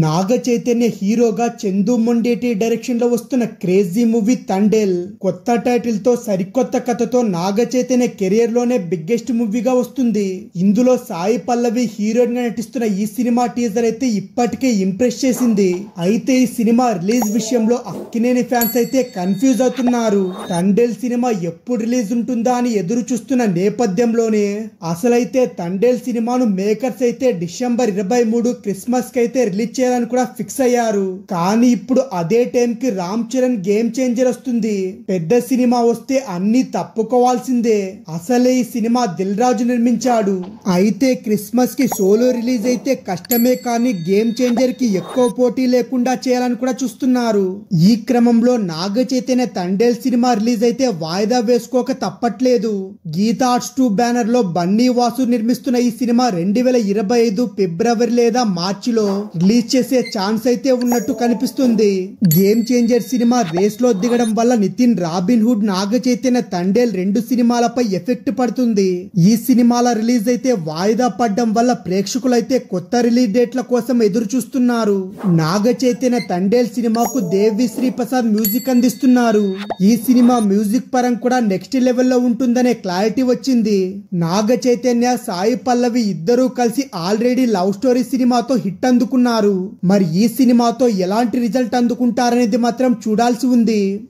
నాగ చైతన్య హీరోగా చందు మొండేటి డైరెక్షన్లో వస్తున్న క్రేజీ మూవీ తండేల్. కొత్త టైటిల్తో సరికొత్త కథతో నాగ చైతన్య కెరియర్లోనే బిగ్గెస్ట్ మూవీగా వస్తుంది. ఇందులో సాయి పల్లవి హీరోయిన్గా నటిస్తున్న ఈ సినిమా టీజర్ అయితే ఇప్పటికే ఇంప్రెస్ చేసింది. అయితే ఈ సినిమా రిలీజ్ విషయంలో అక్కినేని ఫ్యాన్స్ అయితే కన్ఫ్యూజ్ అవుతున్నారు. తండేల్ సినిమా ఎప్పుడు రిలీజ్ ఉంటుందా అని ఎదురు చూస్తున్న నేపథ్యంలోనే అసలైతే తండేల్ సినిమాను మేకర్స్ అయితే డిసెంబర్ ఇరవై మూడు క్రిస్మస్కి అయితే రిలీజ్ చేయాలని కూడా ఫిక్స్ అయ్యారు. కానీ ఇప్పుడు అదే టైం కి రామ్ చరణ్ గేమ్ చేంజర్ వస్తుంది. పెద్ద సినిమా వస్తే అన్ని తప్పుకోవాల్సిందే. అసలే ఈ సినిమా దిల్ రాజు నిర్మించాడు. అయితే క్రిస్మస్కి సోలో రిలీజ్ అయితే కష్టమే కానీ గేమ్ చేంజర్కి ఎక్కువ పోటీ లేకుండా చేయాలని కూడా చూస్తున్నారు. ఈ క్రమంలో నాగ చైతన్య తండేల్ సినిమా రిలీజ్ అయితే వాయిదా వేసుకోక తప్పట్లేదు. గీతా ఆర్ట్స్ టూ బ్యానర్లో బన్నీ వాసు నిర్మిస్తున్న ఈ సినిమా రెండు వేల ఇరవై ఐదు ఫిబ్రవరి లేదా మార్చిలో రిలీజ్ చేసే ఛాన్స్ అయితే ఉన్నట్టు కనిపిస్తుంది. గేమ్ చేంజర్ సినిమా రేస్లో దిగడం వల్ల నితిన్ రాబిన్ హుడ్ నాగ చైతన్య తండేల్ రెండు సినిమాలపై ఎఫెక్ట్ పడుతుంది. ఈ సినిమాల రిలీజ్ అయితే వాయిదా పడడం వల్ల ప్రేక్షకులైతే కొత్త రిలీజ్ డేట్ల కోసం ఎదురు చూస్తున్నారు నాగ చైతన్య తండేల్ సినిమాకు దేవి శ్రీ ప్రసాద్ మ్యూజిక్ అందిస్తున్నారు. ఈ సినిమా మ్యూజిక్ పరం కూడా నెక్స్ట్ లెవెల్లో ఉంటుందనే క్లారిటీ వచ్చింది. నాగ చైతన్య సాయి పల్లవి ఇద్దరూ కలిసి ఆల్రెడీ లవ్ స్టోరీ సినిమాతో హిట్ అందుకున్నారు. మరి ఈ సినిమాతో ఎలాంటి రిజల్ట్ అందుకుంటారనేది మాత్రం చూడాల్సి ఉంది.